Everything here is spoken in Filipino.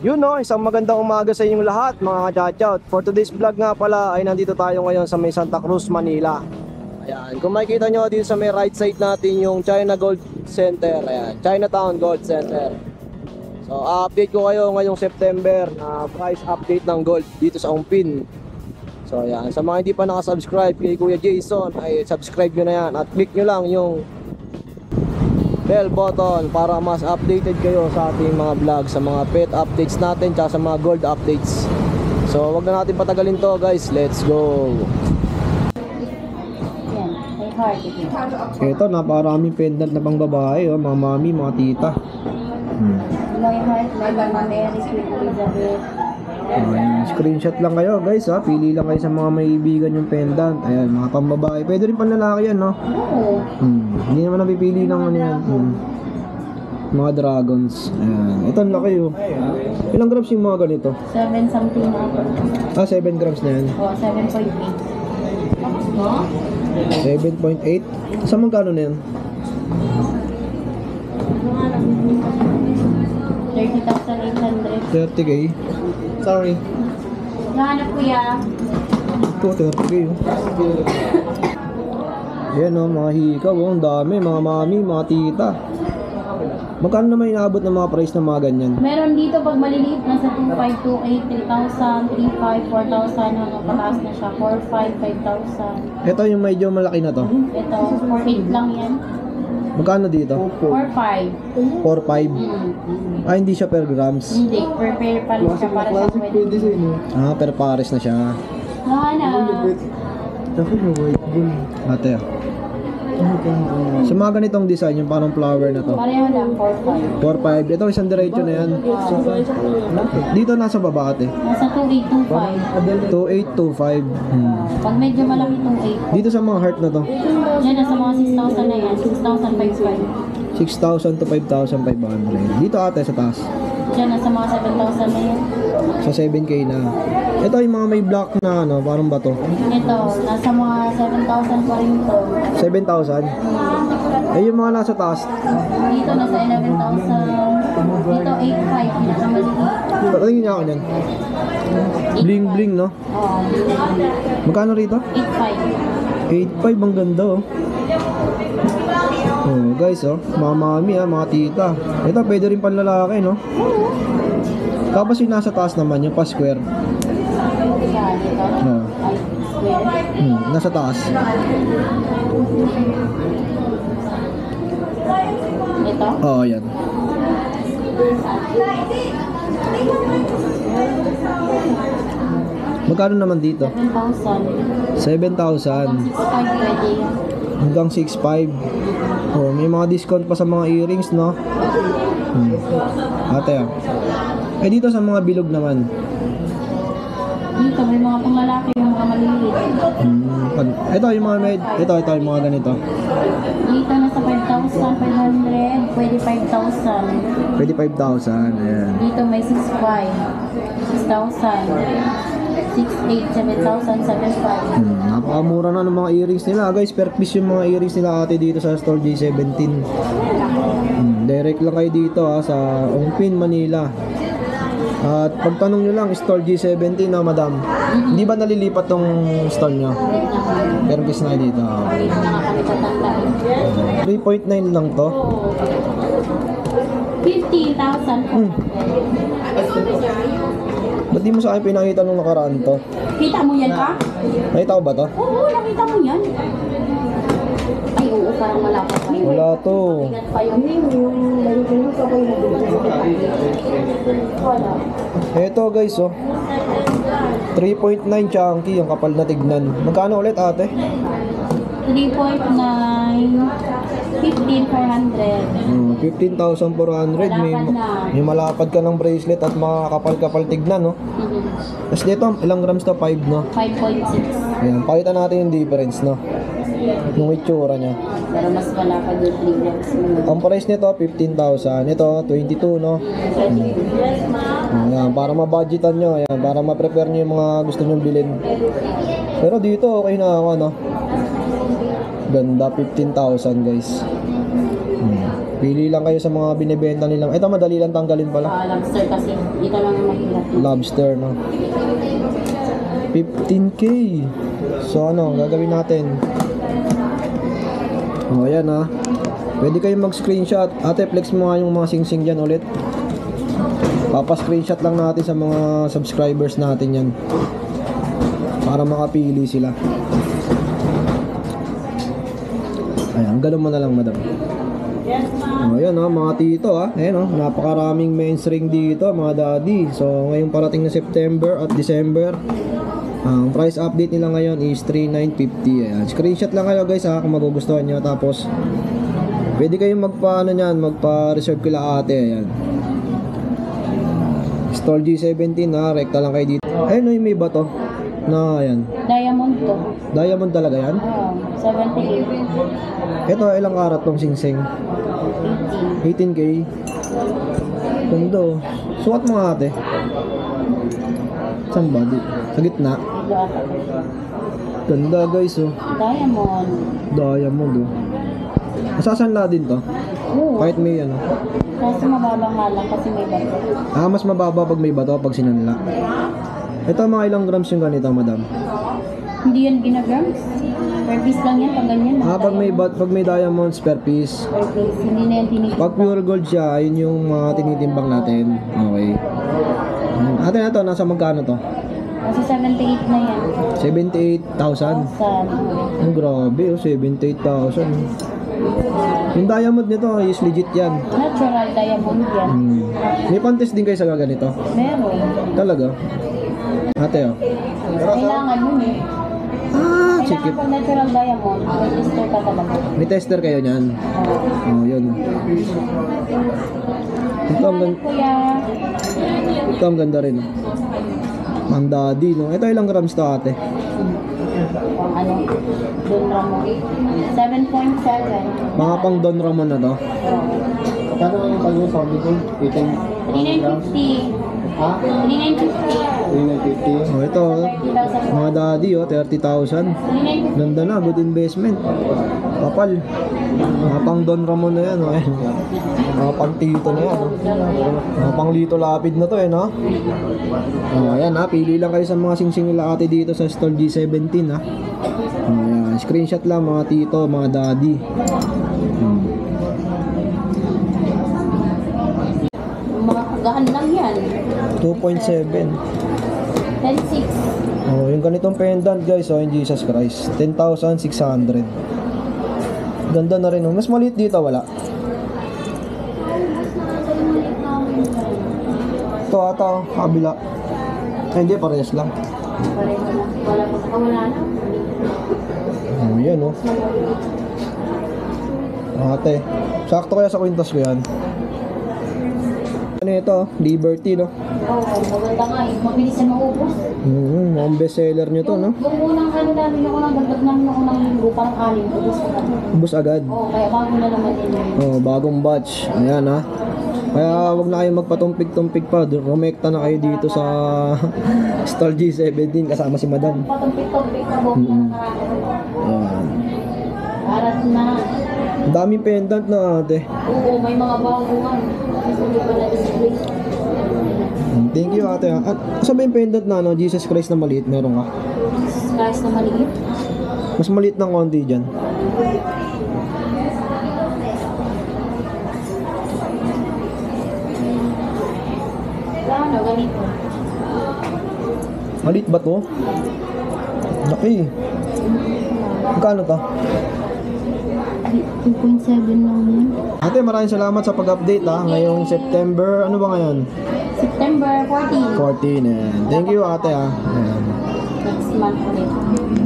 Yun no, isang magandang umaga sa inyong lahat mga ka-chout. For today's vlog nga pala ay nandito tayo ngayon sa may Santa Cruz, Manila. Ayan, kung makikita nyo dito sa may right side natin yung China Gold Center. Ayan, Chinatown Gold Center. So, update ko kayo ngayong September na price update ng gold dito sa Ongpin. So, ayan, sa mga hindi pa nakasubscribe kay Kuya Jason, ay subscribe nyo na yan at click nyo lang yung bell button para mas updated kayo sa ating mga vlog, sa mga pet updates natin, tsaka sa mga gold updates. So, wag na natin patagalin to guys. Let's go! Ito. Naparaming pendant na pang babae, oh, mga mami, mga tita. Hmm. May heart, may Mama Mary, Sweet Elizabeth. Ayan, screenshot lang kayo guys ha. Pili lang kayo sa mga maibigan yung pendant. Ayan, mga pambabae. Pwede rin panlalaki yan, no? Oo. Hmm. Hindi naman napipili ng ano yan. Hmm. Mga dragons. Ayan. Ito ang laki oh. Ilang grams yung mga ganito? 7 something na. Ah, 7 grams na yan. O, 7.8. Tapos mo? 7.8. Sa magkano na yan? 30,800. 30k. Sorry. Nahanap ko ya. Ito, 30k oh. Yan oh, mga hikaw oh. Ang dami, mga mami, mga tita. Magkano naman inaabot ng mga price ng mga ganyan? Meron dito pag maliliit na sa 2.5, 2.8, 3,000, 3.5, 4,000 hanggang pataas na siya. 4.5, 5,000. Ito yung medyo malaki na to. Ito, 4.8 lang yan. Magkano dito? 4.5. 4.5. Hmm. Ah, hindi siya per grams. Hindi, prepare pa rin siya para sa pwede. Ah, per pares na siya. Nahanap. Ate. Sa mga ganitong design, yung parang flower na to. Pareho lang, 4.5. 4.5. Ito, isang diretso na yan. Dito nasa baba ate. Nasa 2.825. 2825. Hmm. Pag medyo malaki itong Dito sa mga heart na to. 8. Yan, nasa mga 6,000 na yan. 6,005. 6,000 to 5,500. Dito ate sa taas. Yan, nasa mga 7,000 na yan. Sa 7K na. Ito yung mga may black na ano, parang bato. Ito, nasa mga 7,000 pa rin ito. 7,000. Eh yung mga nasa taas. Dito, nasa 11,000. Dito, 8,500. Pinakamaliit. Patingin niya ako niyan. Bling bling no? Oo. Magkano rito? 8,500. 8.5 ang ganda oh. Oh, guys oh, mga mami ah, mga tita. Ito pwede rin panlalaki no. Tapos yung nasa taas naman, yung pa-square. Yan, ito. Oh. Square. Hmm, nasa taas. Ito. Oo, oh, yan. Magkano naman dito? 7,000. 7,000 6,500 pwede yan. hanggang 6,500. Oh, may mga discount pa sa mga earrings, no? Hmm. Ate, ah. Eh dito sa mga bilog naman. Dito, may mga panglalaki yung mga maliliit. Hmm. Ito yung mga med, ito ito yung mga ganito. Dito nasa 5,500, pwede 5,000. Pwede 5,000. Ayan. Dito may 6,500, 6,000, 6,800, 7,000, 7,500. Hmm, napakamura na ng mga earrings nila. Guys, per piece yung mga earrings nila ate dito sa store J17. Hmm, direct lang kayo dito ha, sa Ongpin, Manila. At pagtanong nyo lang, store G17 na madam. Hindi ba nalilipat tong store nyo? Per piece na dito. Nakakalimutan lang. 3.9 lang to. 15,000 po. Hmm. Ba't di mo sa akin pinakita nung nakaraan to? Kita mo yan pa? Nakita ko ba to? Oo, nakita mo yan. Ay, oo, parang malapit pa yun. Wala to. Ingat pa yun. Wala. Eto guys oh. 3.9 chunky yung kapal na tignan. Magkano ulit ate? 3.9, 15,400. Hmm, 15,400 may, may malapad ka ng bracelet at mga kapal-kapal tignan no. Mhm. Tapos dito, ilang grams to? 5 no. 5.6. Ayan, pakita natin yung difference no. Yung itsura niya. Pero mas malapad yung 3 grams mo. Ang price nito 15,000. Ito 22 no. Ayan, para ma-budgetan nyo. Ayan, para ma-prepare nyo yung mga gusto nyo bilhin. Pero dito okay na ako no. Ganda 15,000 guys. Hmm. Pili lang kayo sa mga binibenta nilang. Ito madali lang tanggalin pala. Ah, lobster kasi. Ito lang ang mahirap. Lobster, no? 15k. So ano, gagawin natin? O, oh, ayan ha. Pwede kayong mag-screenshot. Ate, flex mo nga yung mga sing-sing dyan ulit. Papa-screenshot lang natin sa mga subscribers natin yan. Para makapili sila. Ayan, ganun mo na lang, madam. Oh, ayan ha, mga tito ha. Ayan oh, napakaraming men's ring dito, mga daddy. So, ngayong parating na September at December, ang price update nila ngayon is 3950. Ayan. Screenshot lang kayo guys ha kung magugustuhan nyo. Tapos, pwede kayong magpa, ano nyan, magpa-reserve kila ate. Ayan. Stall G17 ha, rekta lang kayo dito. Ayun no, may bato. Na, ayan. Diamond to. Diamond talaga yan. Oh, 78. Ito, ilang karat tong sing-sing? 18. 18k. Ganda oh. Sukat mo ate. Saan ba? Di- Sa gitna. Ganda guys oh. Diamond. Diamond oh. Masasanla din to. Oo. Kahit may ano. Kasi mababa nga lang kasi may bato. Ah, mas mababa pag may bato pag sinanla. Ito mga ilang grams yung ganito, madam. Hindi yan ginagrams. Per piece lang yan pag ganyan. Ah, pag may bat, pag may diamonds per piece. Per piece. Hindi na yan tinitimbang. Pag pure gold siya, yun yung mga tinitimbang natin. Okay. Ayan. Ate na to, nasa magkano to? Kasi 78 na yan. 78,000. Saan? Ang grabe oh, 78,000. Yung diamond nito is legit yan. Natural diamond yan. Hmm. May contest din kayo sa gaganito. Meron. Talaga. Ate oh. Kailangan yun eh. Ah, Kailangan sikip. pag natural diamond, register ka talaga. May tester kayo niyan. Oo. Oh, yun. Ito ang, Kuya, ito ang ganda rin. Oh. Ang daddy, no? Ito ilang grams to ate? ano, Don Ramon. 7.7. Mga pang Don Ramon na to. Kano ang kanya sa ko? 18 3950. Ha? 3950. 350. Oh, ito. 30,000. Mga daddy, oh, 30,000. 3950. Ganda na, good investment. Kapal. Mga pang Don Ramon na yan, oh. eh. Mga pang Tito na yan, oh. Mga pang Lito Lapid na to, eh, no? Oh, ayan, ha. Pili lang kayo sa mga singsing nila ate dito sa stall G17, ha. Oh, ayan. Screenshot lang, mga tito, mga daddy. Hmm. Mga kagahan lang yan. 2.7. 10.6. Oh, yung ganitong pendant, guys, oh, in Jesus Christ. 10,600. Ganda na rin, oh. Mas maliit dito, wala. Ito ata, oh, kabila. Ay, hindi, parehas lang. Pareho na. Wala pa saka wala na. Oh, yan, oh. Ate, sakto kaya sa kwintas ko yan. Ano ito, Liberty, no? Oo, maganda nga eh. Mabilis na maubos. Mm, mga best seller nyo to, no? Yung unang ano namin, yung unang dagdag namin yung unang linggo, parang alim. Ubus ko na. Ubus agad. Oo, kaya bago na naman din yun. Oh, bagong batch. Ayan ha. Kaya wag na kayo magpatumpik-tumpik pa. Rumekta na kayo dito sa Stall G17 kasama si Madam. Patumpik-tumpik na buhok na nakakatawa. Ayan. Para na. Ang daming pendant na ate. Oo, may mga pa na-display. Thank you ate. At saan ba yung pendant na ano, Jesus Christ na maliit? Meron ka? Jesus Christ na maliit. Mas maliit ng konti dyan. Ano, ganito. Maliit ba to? Laki. Magkano to? 2.7 lang yun. Ate, maraming salamat sa pag-update ha. Ngayong September, ano ba ngayon? September 14. 14. Ayan. Thank you ate ha. Ayan. Next month ulit.